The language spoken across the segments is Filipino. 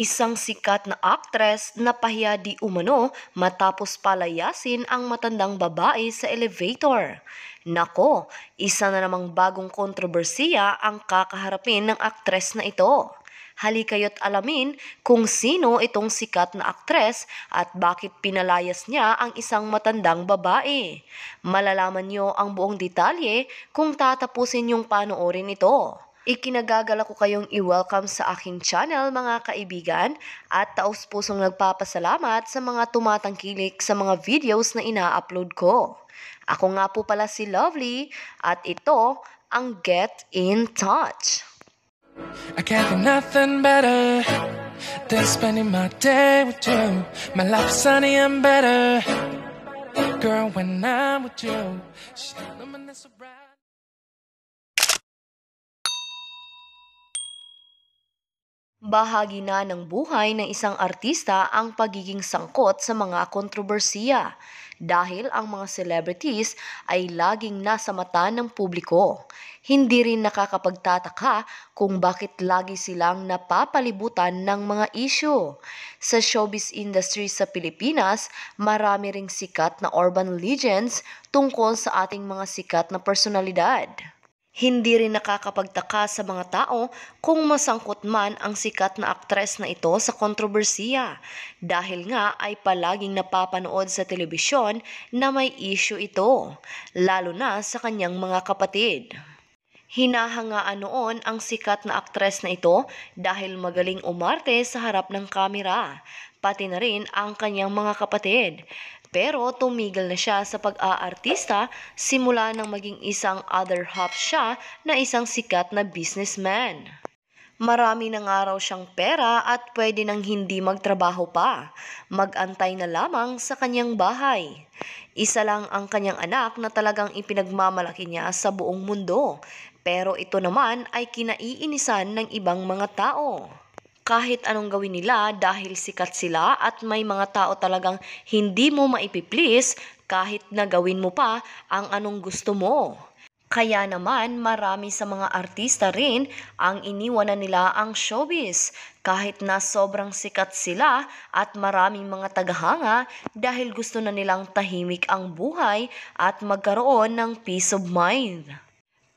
Isang sikat na aktres na pahiya di umano matapos palayasin ang matandang babae sa elevator. Nako, isa na namang bagong kontrobersiya ang kakaharapin ng aktres na ito. Halikayo't alamin kung sino itong sikat na aktres at bakit pinalayas niya ang isang matandang babae. Malalaman niyo ang buong detalye kung tatapusin yung panoorin ito. Ikinagagala ko kayong i-welcome sa aking channel mga kaibigan at taus-pusong nagpapasalamat sa mga tumatangkilik sa mga videos na ina-upload ko. Ako nga po pala si Lovely at ito ang Get In Touch. I can't think nothing better than spending my day with you. My life is sunny and better. Girl, when I'm with you, she's luminous so Bahagi na ng buhay ng isang artista ang pagiging sangkot sa mga kontrobersiya dahil ang mga celebrities ay laging nasa mata ng publiko. Hindi rin nakakapagtataka kung bakit lagi silang napapalibutan ng mga isyu. Sa showbiz industry sa Pilipinas, marami ring sikat na urban legends tungkol sa ating mga sikat na personalidad. Hindi rin nakakapagtaka sa mga tao kung masangkot man ang sikat na aktres na ito sa kontrobersiya dahil nga ay palaging napapanood sa telebisyon na may issue ito, lalo na sa kanyang mga kapatid. Hinahangaan noon ang sikat na aktres na ito dahil magaling umarte sa harap ng kamera, pati na rin ang kanyang mga kapatid. Pero tumigil na siya sa pag-aartista simula nang maging isang other half siya na isang sikat na businessman. Marami na nga raw siyang pera at pwede nang hindi magtrabaho pa. Magantay na lamang sa kanyang bahay. Isa lang ang kanyang anak na talagang ipinagmamalaki niya sa buong mundo. Pero ito naman ay kinaiinisan ng ibang mga tao kahit anong gawin nila dahil sikat sila at may mga tao talagang hindi mo maipiplease kahit na gawin mo pa ang anong gusto mo. Kaya naman marami sa mga artista rin ang iniwanan nila ang showbiz kahit na sobrang sikat sila at maraming mga tagahanga dahil gusto na nilang tahimik ang buhay at magkaroon ng peace of mind.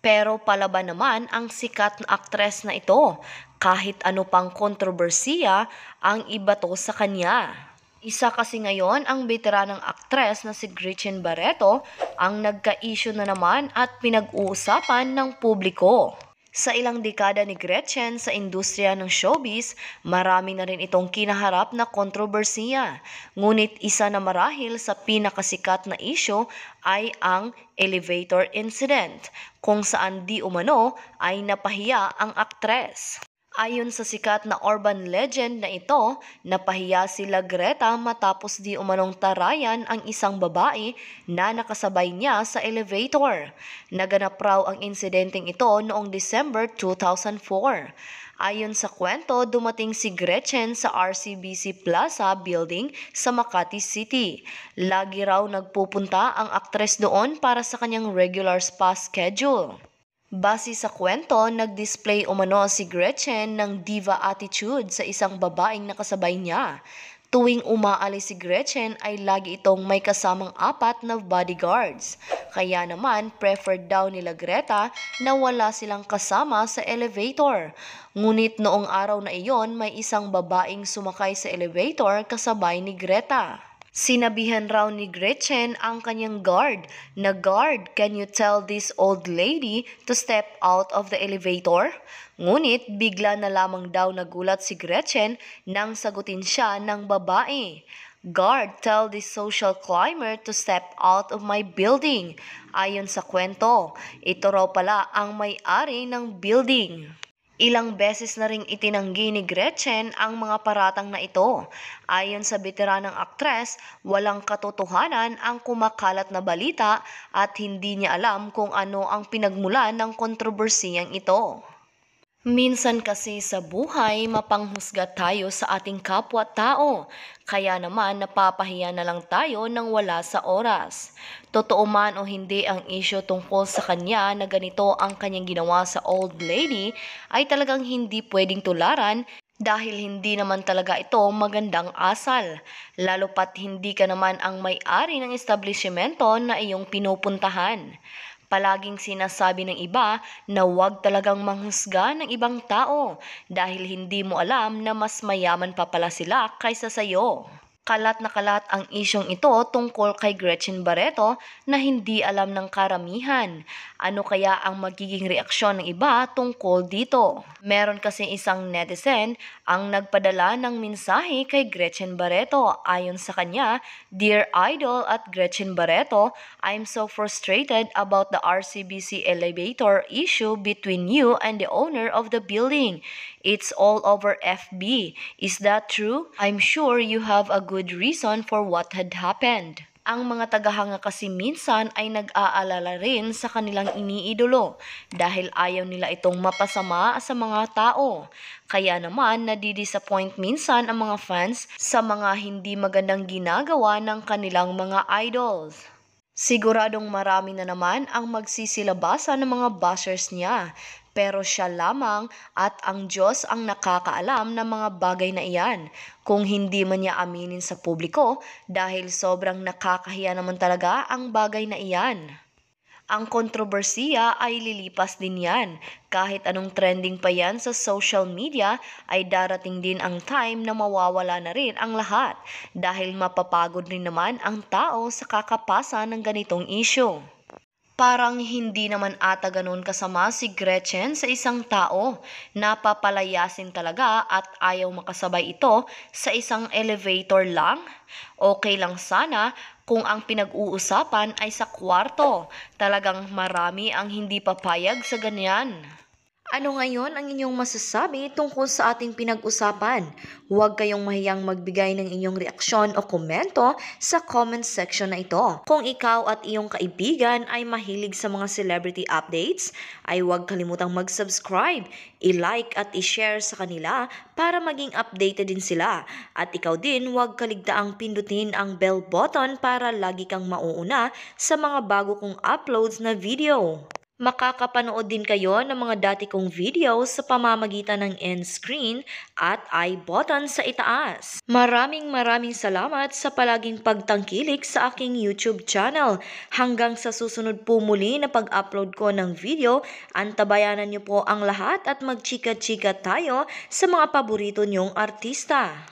Pero palaban naman ang sikat na aktres na ito kahit ano pang kontrobersiya ang ibato sa kanya. Isa kasi ngayon ang veteranang aktres na si Gretchen Barreto ang nagka-issue na naman at pinag-uusapan ng publiko. Sa ilang dekada ni Gretchen sa industriya ng showbiz, marami na rin itong kinaharap na kontrobersiya. Ngunit isa na marahil sa pinakasikat na issue ay ang elevator incident, kung saan di umano ay napahiya ang aktres. Ayon sa sikat na urban legend na ito, napahiya sila Greta matapos di umanong tarayan ang isang babae na nakasabay niya sa elevator. Naganap raw ang insidenteng ito noong December 2004. Ayon sa kwento, dumating si Gretchen sa RCBC Plaza building sa Makati City. Lagi raw nagpupunta ang aktres doon para sa kanyang regular spa schedule. Base sa kwento, nag-display umano si Gretchen ng diva attitude sa isang babaeng nakasabay niya. Tuwing umaalis si Gretchen ay lagi itong may kasamang apat na bodyguards. Kaya naman preferred daw nila Greta na wala silang kasama sa elevator. Ngunit noong araw na iyon may isang babaeng sumakay sa elevator kasabay ni Greta. Sinabihan raw ni Gretchen ang kanyang guard na guard, can you tell this old lady to step out of the elevator? Ngunit bigla na lamang daw nagulat si Gretchen nang sagutin siya ng babae. Guard, tell this social climber to step out of my building. Ayon sa kwento, ito raw pala ang may-ari ng building. Ilang beses na ring itinanggi ni Gretchen ang mga paratang na ito. Ayon sa veteranang aktres, walang katotohanan ang kumakalat na balita at hindi niya alam kung ano ang pinagmulan ng kontrobersiyang ito. Minsan kasi sa buhay, mapanghusga tayo sa ating kapwa-tao. Kaya naman napapahiya na lang tayo nang wala sa oras. Totoo man o hindi ang issue tungkol sa kanya na ganito ang kanyang ginawa sa old lady, ay talagang hindi pwedeng tularan Dahil hindi naman talaga ito magandang asal, lalo pat hindi ka naman ang may-ari ng establishmento na iyong pinupuntahan. Palaging sinasabi ng iba na huwag talagang manghusga ng ibang tao dahil hindi mo alam na mas mayaman pa pala sila kaysa sayo. Kalat na kalat ang isyong ito tungkol kay Gretchen Barreto na hindi alam ng karamihan. Ano kaya ang magiging reaksyon ng iba tungkol dito? Meron kasi isang netizen ang nagpadala ng mensahe kay Gretchen Barreto. Ayon sa kanya, Dear Idol at Gretchen Barreto, I'm so frustrated about the RCBC elevator issue between you and the owner of the building. It's all over FB. Is that true? I'm sure you have a good reason for what had happened. Ang mga tagahanga kasi minsan ay nag-aalala rin sa kanilang iniidolo dahil ayaw nila itong mapasama sa mga tao. Kaya naman nadidisappoint minsan ang mga fans sa mga hindi magandang ginagawa ng kanilang mga idols. Siguradong marami na naman ang magsisilabasa ng mga bashers niya pero siya lamang at ang Diyos ang nakakaalam ng mga bagay na iyan kung hindi man niya aminin sa publiko dahil sobrang nakakahiya naman talaga ang bagay na iyan. Ang kontrobersiya ay lilipas din yan. Kahit anong trending pa yan sa social media, ay darating din ang time na mawawala na rin ang lahat dahil mapapagod rin naman ang tao sa kakapasa ng ganitong issue. Parang hindi naman ata ganun kasama si Gretchen sa isang tao. Napapalayasin talaga at ayaw makasabay ito sa isang elevator lang. Okay lang sana kung ang pinag-uusapan ay sa kwarto. Talagang marami ang hindi papayag sa ganyan. Ano ngayon ang inyong masasabi tungkol sa ating pinag-usapan? Huwag kayong mahiyang magbigay ng inyong reaksyon o komento sa comment section na ito. Kung ikaw at iyong kaibigan ay mahilig sa mga celebrity updates, ay huwag kalimutang mag-subscribe, i-like at i-share sa kanila para maging updated din sila. At ikaw din huwag kaligtaang pindutin ang bell button para lagi kang mauuna sa mga bago kong uploads na video. Makakapanood din kayo ng mga dati kong videos sa pamamagitan ng end screen at i button sa itaas. Maraming maraming salamat sa palaging pagtangkilik sa aking YouTube channel. Hanggang sa susunod po muli na pag-upload ko ng video, antabayanan niyo po ang lahat at magchika-chika tayo sa mga paborito niyong artista.